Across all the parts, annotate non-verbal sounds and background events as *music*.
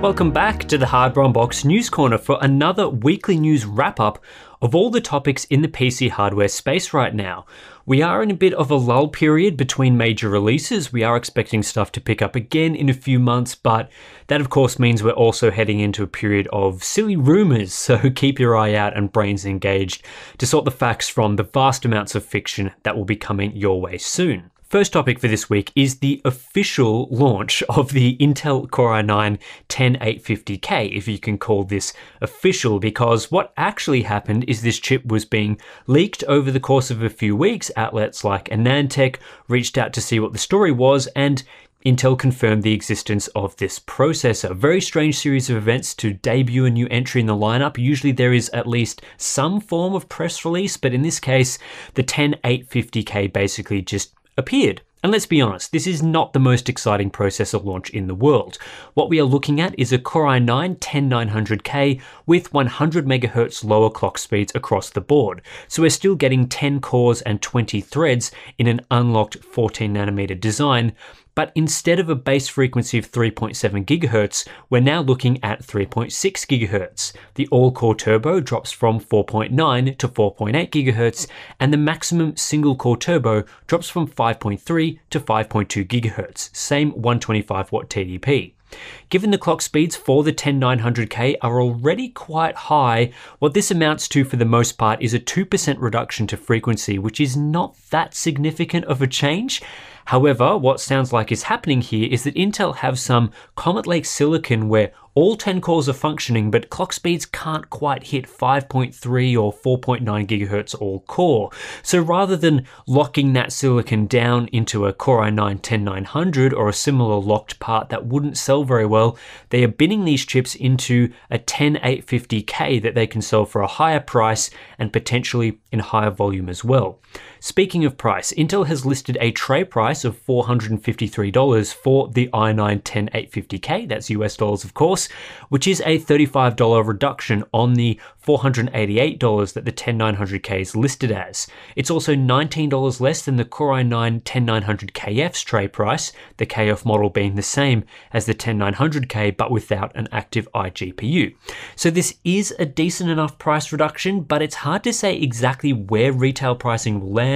Welcome back to the Unbox News Corner for another weekly news wrap up of all the topics in the PC hardware space right now. We are in a bit of a lull period between major releases. We are expecting stuff to pick up again in a few months, but that of course means we're also heading into a period of silly rumors, *laughs* so keep your eye out and brains engaged to sort the facts from the vast amounts of fiction that will be coming your way soon. First topic for this week is the official launch of the Intel Core i9 10850K, if you can call this official, because what actually happened is this chip was being leaked over the course of a few weeks. Outlets like AnandTech reached out to see what the story was, and Intel confirmed the existence of this processor. Very strange series of events to debut a new entry in the lineup. Usually there is at least some form of press release, but in this case, the 10850K basically just appeared. And let's be honest, this is not the most exciting processor launch in the world. What we are looking at is a Core i9 10900K with 100 MHz lower clock speeds across the board. So we're still getting 10 cores and 20 threads in an unlocked 14 nanometer design, but instead of a base frequency of 3.7 GHz, we're now looking at 3.6 GHz. The all-core turbo drops from 4.9 to 4.8 GHz, and the maximum single-core turbo drops from 5.3 to 5.2 GHz, same 125 watt TDP. Given the clock speeds for the 10900K are already quite high, what this amounts to for the most part is a 2% reduction to frequency, which is not that significant of a change. However, what sounds like is happening here is that Intel have some Comet Lake silicon where all 10 cores are functioning, but clock speeds can't quite hit 5.3 or 4.9 gigahertz all core. So rather than locking that silicon down into a Core i9 10900 or a similar locked part that wouldn't sell very well, they are binning these chips into a 10850K that they can sell for a higher price and potentially in higher volume as well. Speaking of price, Intel has listed a tray price of $453 for the i9 10850K, that's US dollars of course, which is a $35 reduction on the $488 that the 10900K is listed as. It's also $19 less than the Core i9 10900KF's tray price, the KF model being the same as the 10900K but without an active iGPU. So this is a decent enough price reduction, but it's hard to say exactly where retail pricing will land,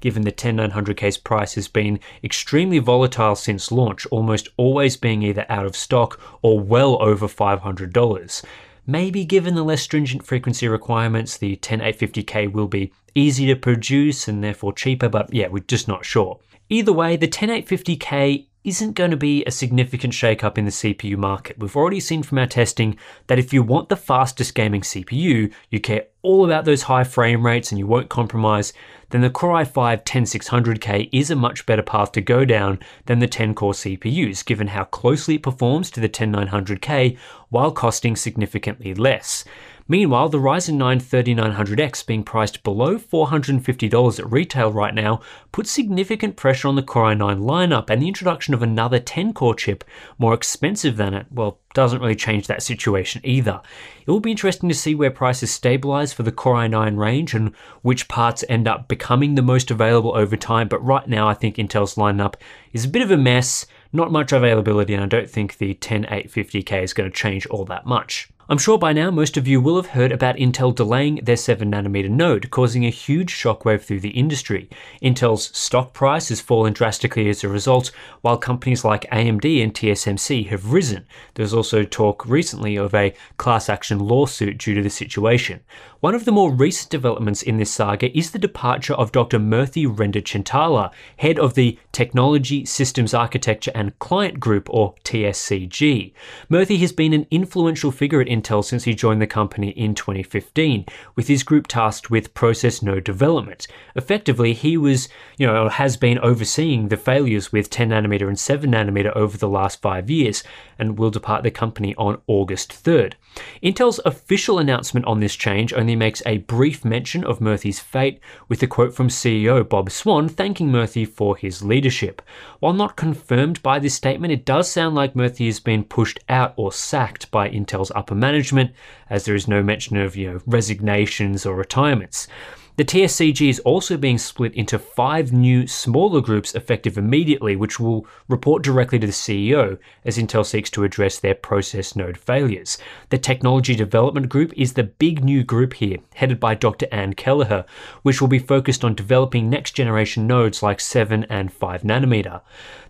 given the 10900K's price has been extremely volatile since launch, almost always being either out of stock or well over $500. Maybe given the less stringent frequency requirements, the 10850K will be easy to produce and therefore cheaper, but yeah, we're just not sure. Either way, the 10850K isn't going to be a significant shakeup in the CPU market. We've already seen from our testing that if you want the fastest gaming CPU, you care all about those high frame rates and you won't compromise, then the Core i5 10600K is a much better path to go down than the 10 core CPUs, given how closely it performs to the 10900K while costing significantly less. Meanwhile, the Ryzen 9 3900X being priced below $450 at retail right now puts significant pressure on the Core i9 lineup, and the introduction of another 10 core chip more expensive than it, well, doesn't really change that situation either. It will be interesting to see where prices stabilize for the Core i9 range and which parts end up becoming the most available over time, but right now I think Intel's lineup is a bit of a mess, not much availability, and I don't think the 10850K is going to change all that much. I'm sure by now most of you will have heard about Intel delaying their 7nm node, causing a huge shockwave through the industry. Intel's stock price has fallen drastically as a result, while companies like AMD and TSMC have risen. There's also talk recently of a class action lawsuit due to the situation. One of the more recent developments in this saga is the departure of Dr. Murthy Renduchintala, head of the Technology, Systems Architecture and Client Group, or TSCG. Murthy has been an influential figure at Intel since he joined the company in 2015, with his group tasked with process node development. Effectively, he was, you know, has been overseeing the failures with 10 nanometer and 7 nanometer over the last five years, and will depart the company on August 3rd. Intel's official announcement on this change only makes a brief mention of Murthy's fate, with a quote from CEO Bob Swan thanking Murthy for his leadership. While not confirmed by this statement, it does sound like Murthy has been pushed out or sacked by Intel's upper management, as there is no mention of you know resignations or retirements. The TSCG is also being split into five new smaller groups effective immediately, which will report directly to the CEO as Intel seeks to address their process node failures. The Technology Development Group is the big new group here, headed by Dr. Anne Kelleher, which will be focused on developing next generation nodes like 7 and 5 nanometer.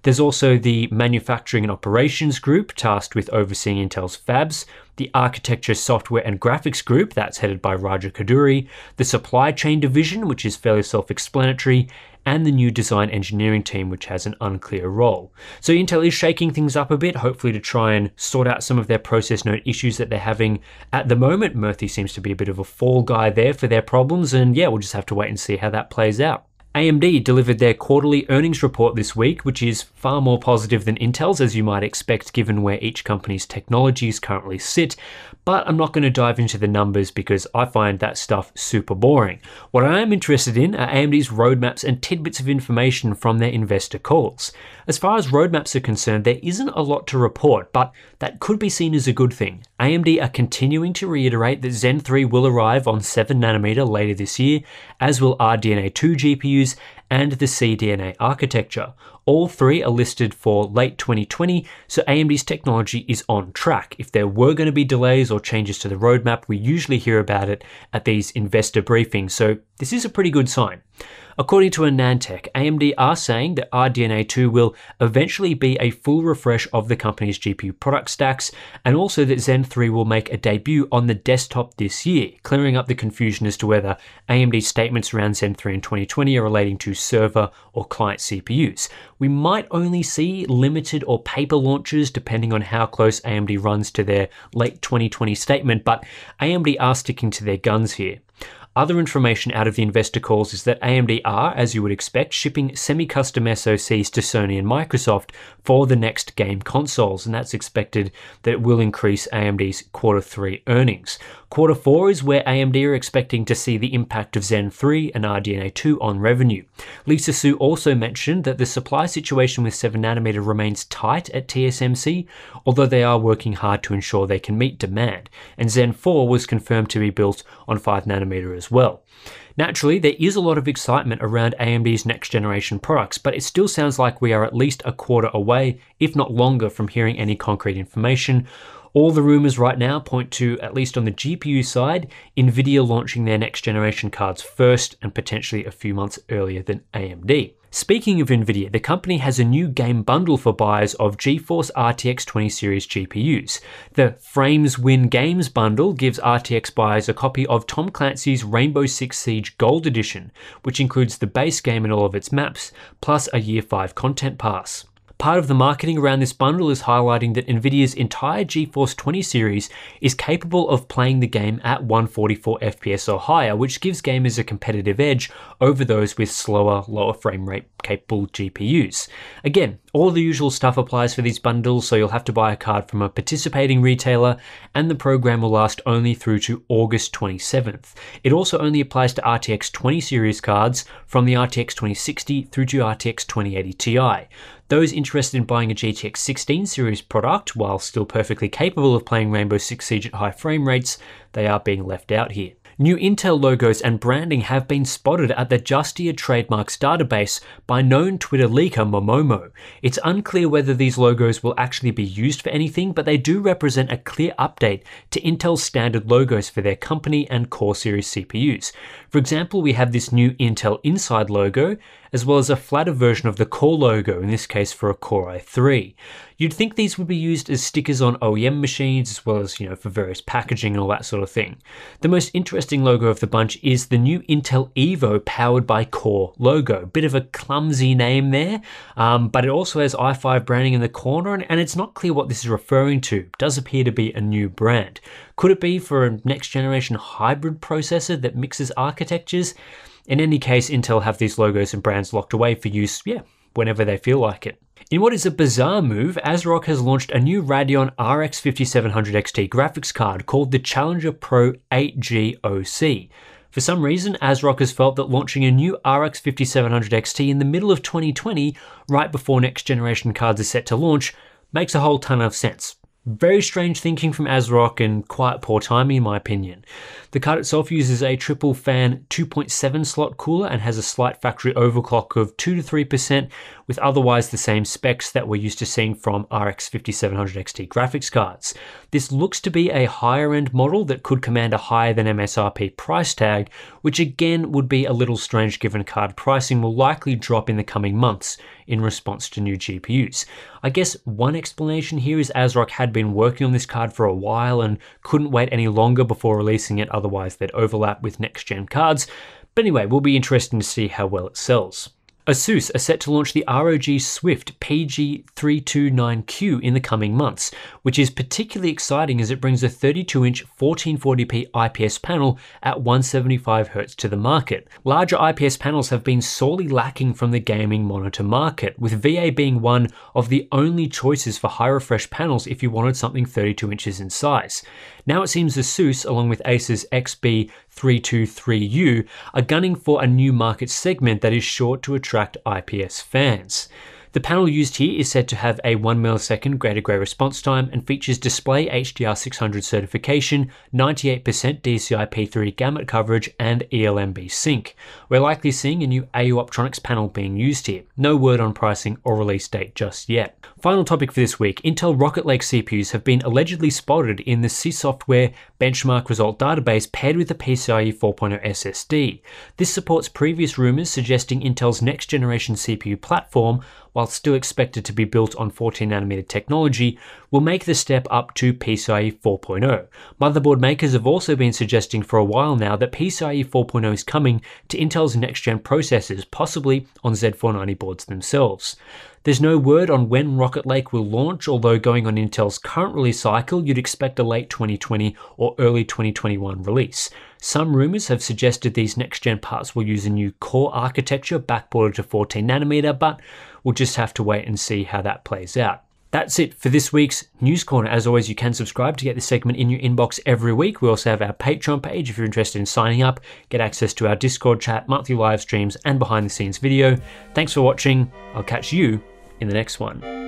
There's also the Manufacturing and Operations Group, tasked with overseeing Intel's fabs, the Architecture, Software and Graphics Group, that's headed by Raja Koduri, the Supply Chain Division, which is fairly self explanatory, and the new design engineering team, which has an unclear role. So Intel is shaking things up a bit, hopefully to try and sort out some of their process node issues that they're having at the moment. Murthy seems to be a bit of a fall guy there for their problems, and yeah, we'll just have to wait and see how that plays out. AMD delivered their quarterly earnings report this week, which is far more positive than Intel's, as you might expect given where each company's technologies currently sit. But I'm not going to dive into the numbers because I find that stuff super boring. What I am interested in are AMD's roadmaps and tidbits of information from their investor calls. As far as roadmaps are concerned, there isn't a lot to report, but that could be seen as a good thing. AMD are continuing to reiterate that Zen 3 will arrive on 7nm later this year, as will RDNA 2 GPUs and the CDNA architecture. All three are listed for late 2020, so AMD's technology is on track. If there were going to be delays or changes to the roadmap, we usually hear about it at these investor briefings, so this is a pretty good sign. According to AnandTech, AMD are saying that RDNA 2 will eventually be a full refresh of the company's GPU product stacks, and also that Zen 3 will make a debut on the desktop this year, clearing up the confusion as to whether AMD's statements around Zen 3 in 2020 are relating to server or client CPUs. We might only see limited or paper launches depending on how close AMD runs to their late 2020 statement, but AMD are sticking to their guns here. Other information out of the investor calls is that AMD are, as you would expect, shipping semi custom SoCs to Sony and Microsoft for the next game consoles, and that's expected that it will increase AMD's quarter three earnings. Quarter four is where AMD are expecting to see the impact of Zen 3 and RDNA 2 on revenue. Lisa Su also mentioned that the supply situation with 7nm remains tight at TSMC, although they are working hard to ensure they can meet demand, and Zen 4 was confirmed to be built on 5nm as well. Naturally, there is a lot of excitement around AMD's next generation products, but it still sounds like we are at least a quarter away, if not longer, from hearing any concrete information all the rumors right now point to, at least on the GPU side, Nvidia launching their next generation cards first and potentially a few months earlier than AMD. Speaking of Nvidia, the company has a new game bundle for buyers of GeForce RTX 20 series GPUs. The Frames Win Games bundle gives RTX buyers a copy of Tom Clancy's Rainbow Six Siege Gold Edition, which includes the base game and all of its maps, plus a Year 5 content pass. Part of the marketing around this bundle is highlighting that Nvidia's entire GeForce 20 series is capable of playing the game at 144 FPS or higher, which gives gamers a competitive edge over those with slower, lower frame rate capable GPUs. Again, all the usual stuff applies for these bundles, so you'll have to buy a card from a participating retailer, and the program will last only through to August 27th. It also only applies to RTX 20 series cards from the RTX 2060 through to RTX 2080 Ti. Those interested in buying a GTX 16 series product, while still perfectly capable of playing Rainbow Six Siege at high frame rates, they are being left out here. New Intel logos and branding have been spotted at the Justia Trademarks database by known Twitter leaker Momomo. It's unclear whether these logos will actually be used for anything, but they do represent a clear update to Intel's standard logos for their company and core series CPUs. For example, we have this new Intel Inside logo, as well as a flatter version of the core logo, in this case for a Core i3. You'd think these would be used as stickers on OEM machines, as well as, you know, for various packaging and all that sort of thing. The most interesting logo of the bunch is the new Intel Evo powered by Core logo. Bit of a clumsy name there, um, but it also has i5 branding in the corner, and, and it's not clear what this is referring to. It does appear to be a new brand. Could it be for a next generation hybrid processor that mixes architectures? In any case, Intel have these logos and brands locked away for use, yeah, whenever they feel like it. In what is a bizarre move, ASRock has launched a new Radeon RX 5700 XT graphics card called the Challenger Pro 8G OC. For some reason, ASRock has felt that launching a new RX 5700 XT in the middle of 2020, right before next generation cards are set to launch, makes a whole ton of sense. Very strange thinking from ASRock and quite poor timing in my opinion. The card itself uses a triple fan 2.7 slot cooler and has a slight factory overclock of 2 to 3% with otherwise the same specs that we're used to seeing from RX 5700 XT graphics cards. This looks to be a higher end model that could command a higher than MSRP price tag, which again would be a little strange given card pricing will likely drop in the coming months in response to new GPUs. I guess one explanation here is ASRock had been working on this card for a while and couldn't wait any longer before releasing it, otherwise, they'd overlap with next gen cards. But anyway, we'll be interested to see how well it sells. Asus are set to launch the ROG Swift PG329Q in the coming months, which is particularly exciting as it brings a 32-inch 1440p IPS panel at 175Hz to the market. Larger IPS panels have been sorely lacking from the gaming monitor market, with VA being one of the only choices for high refresh panels if you wanted something 32 inches in size. Now it seems Asus, along with Acer's XB323U, are gunning for a new market segment that is sure to attract IPS fans. The panel used here is said to have a 1 millisecond grey to grey response time and features display HDR 600 certification, 98% DCI P3 gamut coverage, and ELMB sync. We're likely seeing a new AU Optronics panel being used here. No word on pricing or release date just yet. Final topic for this week Intel Rocket Lake CPUs have been allegedly spotted in the SiSoftware benchmark result database paired with the PCIe 4.0 SSD. This supports previous rumors suggesting Intel's next generation CPU platform while still expected to be built on 14nm technology, will make the step up to PCIe 4.0. Motherboard makers have also been suggesting for a while now that PCIe 4.0 is coming to Intel's next gen processors, possibly on Z490 boards themselves. There's no word on when Rocket Lake will launch, although going on Intel's current release cycle, you'd expect a late 2020 or early 2021 release. Some rumors have suggested these next gen parts will use a new core architecture backported to 14 nanometer, but we'll just have to wait and see how that plays out. That's it for this week's News Corner. As always, you can subscribe to get this segment in your inbox every week. We also have our Patreon page if you're interested in signing up, get access to our Discord chat, monthly live streams, and behind the scenes video. Thanks for watching. I'll catch you in the next one.